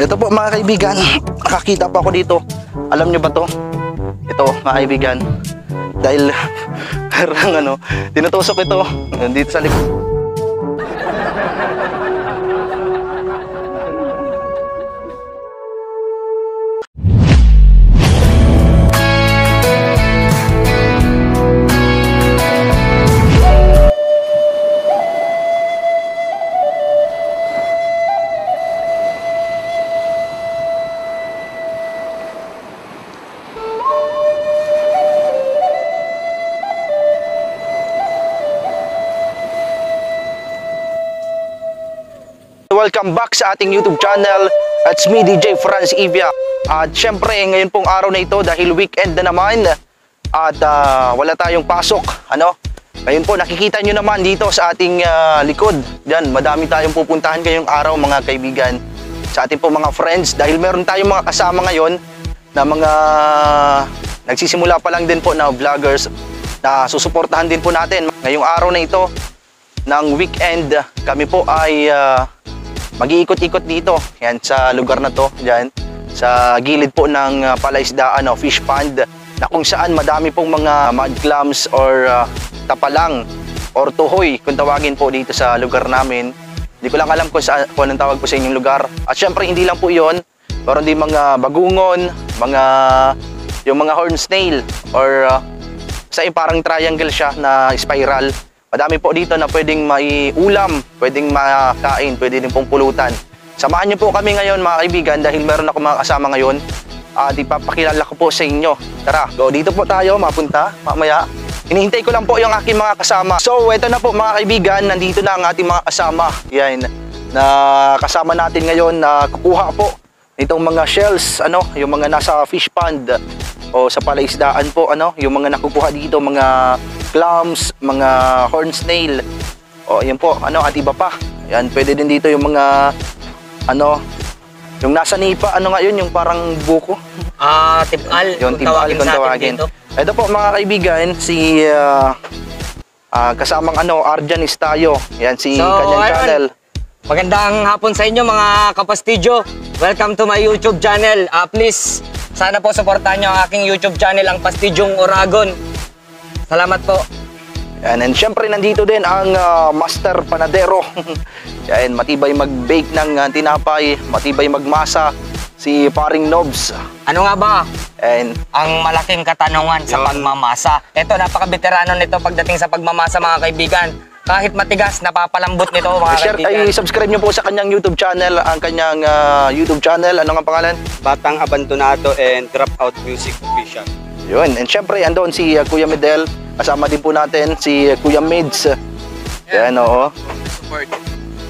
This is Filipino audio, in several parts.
Ito po mga kaibigan, nakakita pa ako dito. Alam nyo ba to? Ito mga kaibigan. Dahil parang ano, tinutusok ito dito sa likod. Welcome back sa ating YouTube channel. It's me, DJ Franz Ivia. At syempre, ngayon pong araw na ito dahil weekend na naman at ah, wala tayong pasok. Ano? Ngayon po, nakikita nyo naman dito sa ating ah, likod. Diyan, madami tayong pupuntahan ngayong araw mga kaibigan. Sa ating po mga friends dahil meron tayong mga kasama ngayon na mga nagsisimula pa lang din po na vloggers na susuportahan din po natin. Ngayong araw na ito, ng weekend, kami po ay ah, mag-iikot-ikot dito. Yan sa lugar na to, diyan sa gilid po ng uh, palaisdaan o fish pond na kung saan madami pong mga mud clams or ah, tapalang or tuhoy kung tawagin po dito sa lugar namin. Hindi ko lang alam kung, saan, kung anong tawag po sa inyong lugar. At syempre hindi lang po yon Meron din mga bagungon, mga yung mga horn snail or ah, sa parang triangle siya na spiral. Madami po dito na pwedeng maiulam, pwedeng makain, pwede din pong pulutan. Samahan niyo po kami ngayon mga kaibigan dahil meron ako mga kasama ngayon. At ipapakilala ko po sa inyo. Tara, go dito po tayo, mapunta mamaya. Hinihintay ko lang po yung aking mga kasama. So, eto na po mga kaibigan, nandito na ang ating mga kasama. Yan, na kasama natin ngayon na kukuha po itong mga shells, ano, yung mga nasa fish pond o sa palaisdaan po, ano, yung mga nakukuha dito, mga clams, mga horn snail. O, yan po, ano, at iba pa. Yan, pwede din dito yung mga, ano, yung nasa nipa, ano nga yun, yung parang buko. Ah, tibal. Yung kung timbal tawagin kung tawagin. dito. Ito po mga kaibigan, si ah, ah, kasamang ano, Arjan Istayo. Yan si So, kanyang ayun. channel. Magandang hapon sa inyo mga kapastidyo. Welcome to my YouTube channel. Ah, please, sana po supportahan nyo ang aking YouTube channel, ang Pastidyong Oragon. Salamat po. Yan, and syempre nandito din ang ah, Master Panadero. Yan, matibay mag-bake ng ah, tinapay, matibay magmasa, si Paring Nobs. Ano nga ba And ang malaking katanungan sa Yun. pagmamasa? Ito, napaka-veterano nito pagdating sa pagmamasa mga kaibigan. Kahit matigas, napapalambot nito mga share, kaibigan. ay subscribe nyo po sa kanyang YouTube channel, ang kanyang ah, YouTube channel. Ano nga pangalan? Batang Abandonado and Dropout Music Official. Yun, and syempre andon si ah, Kuya Medel. Kasama din po natin si ah, Kuya Mids. Yan, oo. Support.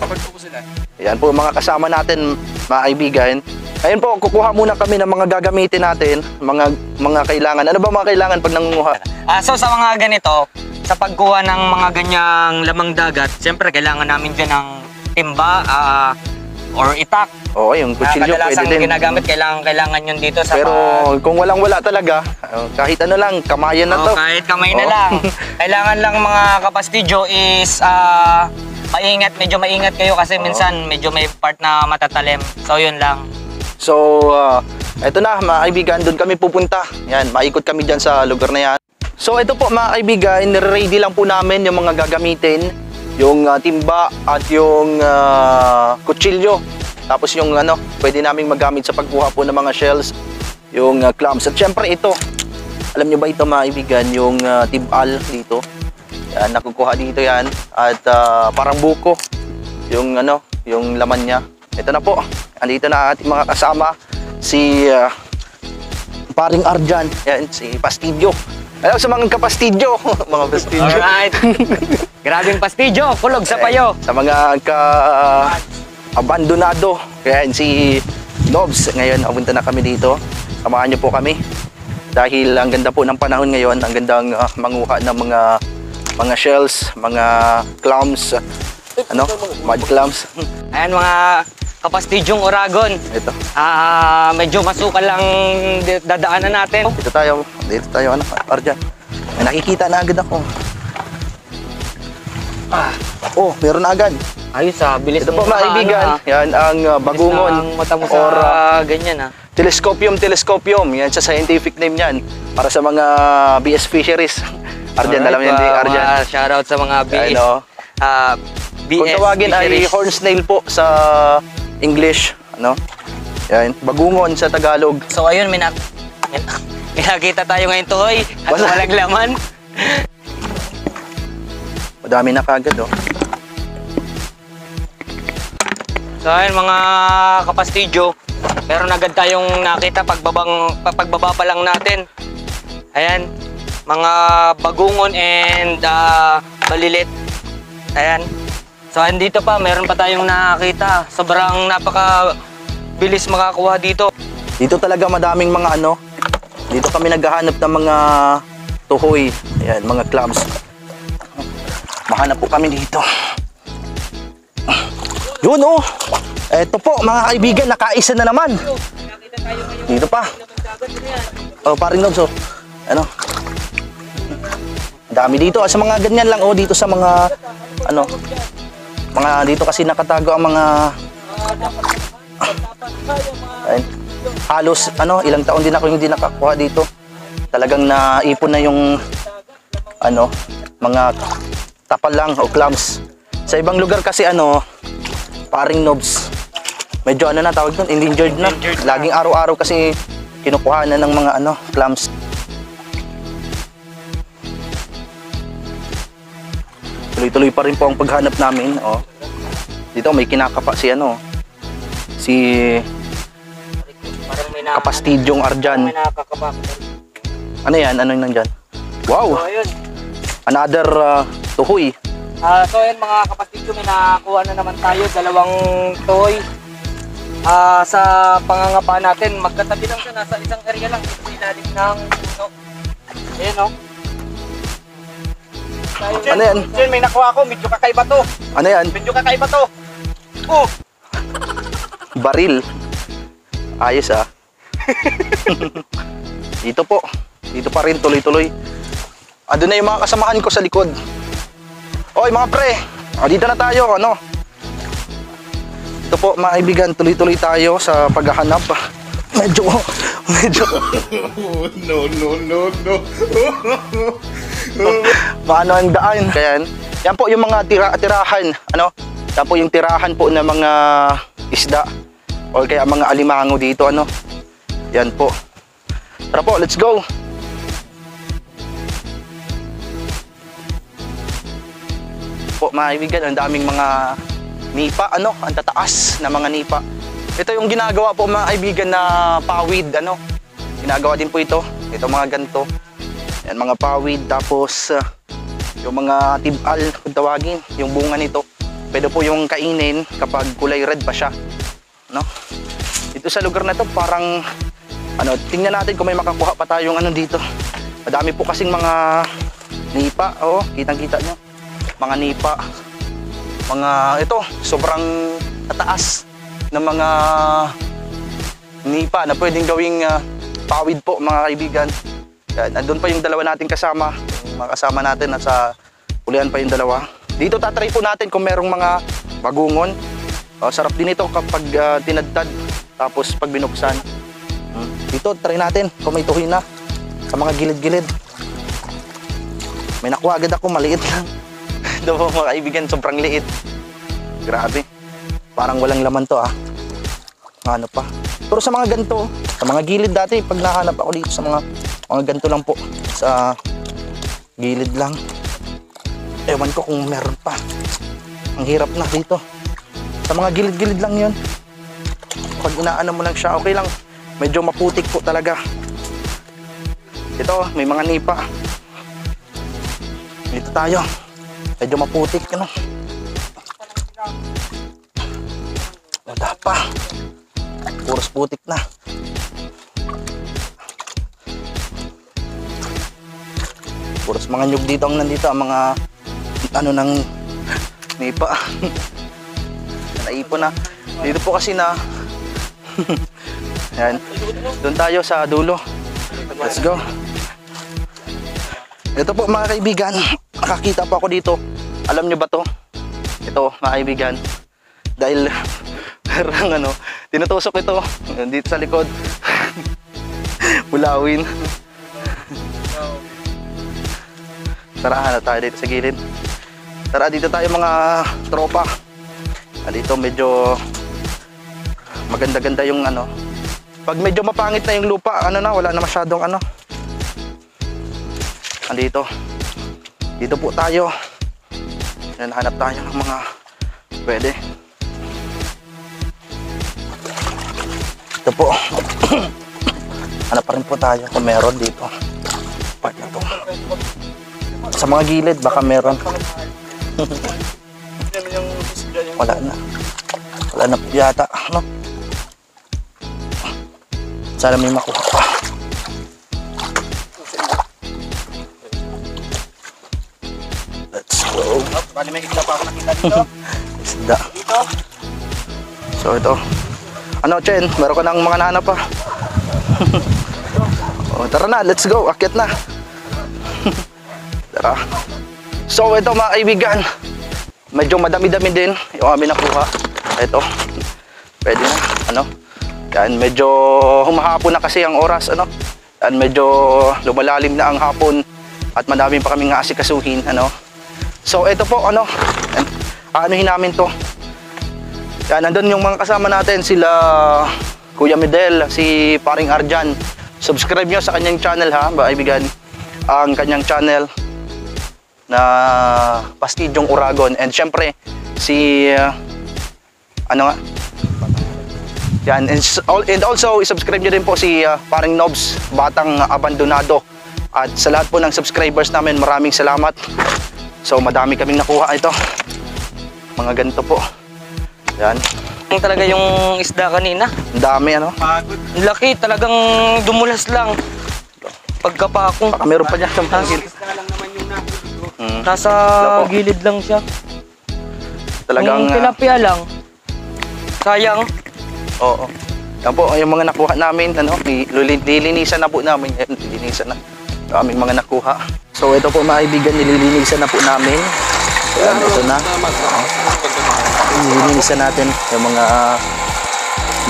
Support po sila. Yan po mga kasama natin, mga kaibigan. Ayun po, kukuha muna kami ng mga gagamitin natin, mga mga kailangan. Ano ba mga kailangan pag nangunguha? Ah, so sa mga ganito, sa pagkuha ng mga ganyang lamang dagat, siyempre kailangan namin dyan ng timba ah, or itak. Oo, yung kutsilyo pwede din. ginagamit, kailangan, kailangan yun dito sa Pero pag- kung walang-wala talaga, uh, kahit ano lang, kamayan na to. Oo, kahit kamay na lang. kailangan lang mga kapastidyo is ah, maingat, medyo maingat kayo kasi Oo. minsan medyo may part na matatalim. So yun lang. So, uh, eto na, mga kaibigan, doon kami pupunta. Yan, maikot kami dyan sa lugar na yan. So, ito po mga kaibigan, ready lang po namin yung mga gagamitin. Yung uh, timba at yung uh, kutsilyo. Tapos yung ano, pwede naming magamit sa pagkuha po ng mga shells. Yung uh, clams. At syempre ito, alam nyo ba ito mga kaibigan, yung uh, tibal dito. Yan, nakukuha dito yan. At uh, parang buko. Yung ano, yung laman niya. Ito na po. Andito na ating mga kasama. Si uh, paring Arjan. Yan, si Pastidyo. Hello sa mga kapastidyo. mga pastidyo. Alright. Grabing pastidyo, kulog sa payo. Sa mga ka abandonado. Yan, si Nobs. Ngayon, apunta na kami dito. Samahan niyo po kami. Dahil ang ganda po ng panahon ngayon, ang gandang ah, manguha ng mga mga shells, mga clams, ano, mud clams. Ayan mga kapastidyong Oragon. Ito. Ah, medyo masukal lang dadaanan natin. Dito tayo, dito tayo, ano, Arjan. May nakikita na agad ako. Ah, oh, meron na agad. Ayos ah, bilis Ito po mga kaibigan, ano, yan ang uh, bagungon ng mata mo sa or uh, ganyan ah. telescopium telescopium. Yan sa scientific name yan para sa mga BS fisheries. Arjan, alam niyo hindi Arjan. Shoutout sa mga BS. Ano? ah, BS Kung tawagin ay fisheries. horn snail po sa English, ano? Yan, bagungon sa Tagalog. So ayun, may, nak may, may nakita tayo ngayon tuhoy at Wala. walang laman. Madami na kagad, oh. So ayun mga kapastidyo, meron agad tayong nakita pagbabang pagbaba pa lang natin. Ayan, mga bagungon and ah, malilit. Ayan. So andito pa, meron pa tayong nakakita. Sobrang napaka bilis makakuha dito. Dito talaga madaming mga ano. Dito kami naghahanap ng mga tuhoy. Ayan, mga clams. Mahanap po kami dito. Yun oh. Eto po mga kaibigan, nakaisa na naman. Dito pa. Oh, paring Nobs, oh. Ano? Dami dito. Ah, Sa mga ganyan lang, oh. Dito sa mga, ano, mga dito kasi nakatago ang mga Ayun. Halos ano, ilang taon din ako hindi nakakuha dito. Talagang naipon na yung ano, mga tapal lang o clams. Sa ibang lugar kasi ano, paring knobs. Medyo ano na tawag doon, endangered na. Laging araw-araw kasi kinukuha na ng mga ano, clams. Tuloy-tuloy pa rin po ang paghanap namin. Oh. Dito may kinakapa si ano, si Kapastidyong Arjan. Ano yan? Ano yung nandyan? Wow! Another uh, tuhoy. Ah, so ayun mga kapatid may nakakuha na naman tayo dalawang toy. Ah, sa pangangapa natin, magkatabi lang siya nasa isang area lang sa ilalim ng puno. Ayun oh. Tayo- Ano yan? Jen, may nakuha ako. Medyo kakaiba to. Ano yan? Medyo kakaiba to. Oh! Baril. Ayos ah. Dito po. Dito pa rin tuloy-tuloy. Ando na yung mga kasamahan ko sa likod. Oy mga pre. Ah, dito na tayo. Ano? Ito po mga kaibigan. Tuloy-tuloy tayo sa paghahanap. Medyo, medyo, no, no, no, no. maano ang daan. Kaya yan. Yan po yung mga tira tirahan, ano? Yan po yung tirahan po ng mga isda o kaya mga alimango dito, ano? Yan po. Tara po, let's go. Po, mga kaibigan, ang daming mga nipa, ano? Ang tataas na mga nipa. Ito yung ginagawa po mga kaibigan na pawid, ano? Ginagawa din po ito. Ito mga ganito. Yan, mga pawid. Tapos, ah, yung mga tibal, kung tawagin, yung bunga nito. Pwede po yung kainin kapag kulay red pa siya. No? Dito sa lugar na to, parang, ano, tingnan natin kung may makakuha pa tayong ano dito. Madami po kasing mga nipa. Oo, kitang-kita nyo. Mga nipa. Mga, ito, sobrang tataas ng mga nipa na pwedeng gawing ah, pawid po mga kaibigan. Yan, andun pa yung dalawa nating kasama. Mga natin nasa ulian pa yung dalawa. Dito tatry po natin kung merong mga bagungon. Oh, sarap din ito kapag ah, tinadtad tapos pag binuksan. Hmm. Dito try natin kung may tuhoy na sa mga gilid-gilid. May nakuha agad ako maliit lang. Ito po mga kaibigan, sobrang liit. Grabe. Parang walang laman to ah. Ano pa. Pero sa mga ganito, sa mga gilid dati, pag nahanap ako dito sa mga mga ganito lang po. Sa gilid lang. Ewan ko kung meron pa. Ang hirap na dito. Sa mga gilid-gilid lang yun. Pag inaano mo lang siya, okay lang. Medyo maputik po talaga. Ito, may mga nipa. Dito tayo. Medyo maputik, ano. Wala pa. Puros putik na. Puros mga nyug dito ang nandito. Ang mga ano ng nipa. Naipon na. Dito po kasi na Yan. Doon tayo sa dulo. Let's go. Ito po mga kaibigan. Nakakita po ako dito. Alam nyo ba to? ito mga kaibigan. Dahil parang ano tinutusok ito dito sa likod. Bulawin. Tara hanap tayo dito sa gilid. Tara dito tayo mga tropa. Ah, dito medyo maganda-ganda yung ano. Pag medyo mapangit na yung lupa ano na wala na masyadong ano. Andito. Dito po tayo yan hanap tayo ng mga pwede. Ito po. Hanap pa rin po tayo kung meron dito. Part na to. Sa mga gilid baka meron. Wala na. Wala na yata ano? Sana may makuha pa go Bali may isda pa ako nakita dito. isda. So ito. Ano Chen? Meron ka ng mga nahanap pa? Oh, tara na. Let's go. Akyat na. Tara. So ito mga kaibigan. Medyo madami-dami din yung aming nakuha. Ito. Pwede na. Ano? Yan medyo humahapon na kasi ang oras ano? Yan medyo lumalalim na ang hapon at madami pa kaming asikasuhin ano so ito po ano yan, aanuhin namin to yan, nandun yung mga kasama natin, sila Kuya Medel, si Paring Arjan. Subscribe nyo sa kanyang channel ha, kaibigan. Ang kanyang channel na Pastidyong Uragon. And syempre, si, uh, ano nga? Yan, and, and also, subscribe nyo din po si uh, Paring Nobs, Batang Abandonado. At sa lahat po ng subscribers namin, maraming salamat. So, madami kaming nakuha ito. Mga ganito po. Yan. Yung talaga yung isda kanina. Ang dami ano. Pagod. Ang laki, talagang dumulas lang. Pagkapako. Baka meron pa niya sa mga gilid. Isda lang naman yung nahulog ko. Mm. Nasa Lako. gilid lang siya. Talagang, yung ah, tilapia lang. Sayang. oo. Yan po, yung mga nakuha namin, ano, lilinisan na po namin. Yan, lilinisan na. Yung aming mga nakuha. So, ito po mga kaibigan, nililinisan na po namin. Yan, ito na. Nililinisan natin yung mga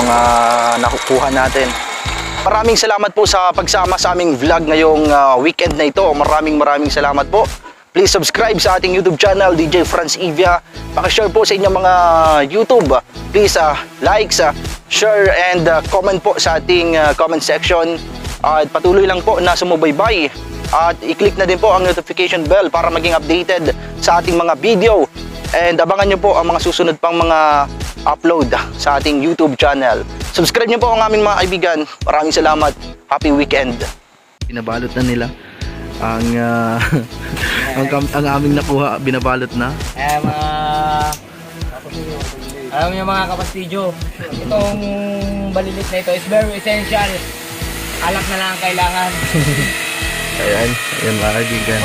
mga nakukuha natin. Maraming salamat po sa pagsama sa aming vlog ngayong ah, weekend na ito. Maraming maraming salamat po. Please subscribe sa ating YouTube channel, DJ Franz Evia. Pakishare po sa inyong mga YouTube. Please ah, like, ah, share, and ah, comment po sa ating ah, comment section. At patuloy lang po na sumubaybay. At i-click na din po ang notification bell para maging updated sa ating mga video. And abangan nyo po ang mga susunod pang mga upload sa ating YouTube channel. Subscribe nyo po ang aming mga kaibigan. Maraming salamat. Happy weekend. Binabalot na nila ang ah, ang, ang aming nakuha binabalot na. Eh, mga... Alam niyo mga kapastidyo, itong balilit na ito is very essential. Alak na lang ang kailangan. Ayan, ayan mga kaibigan.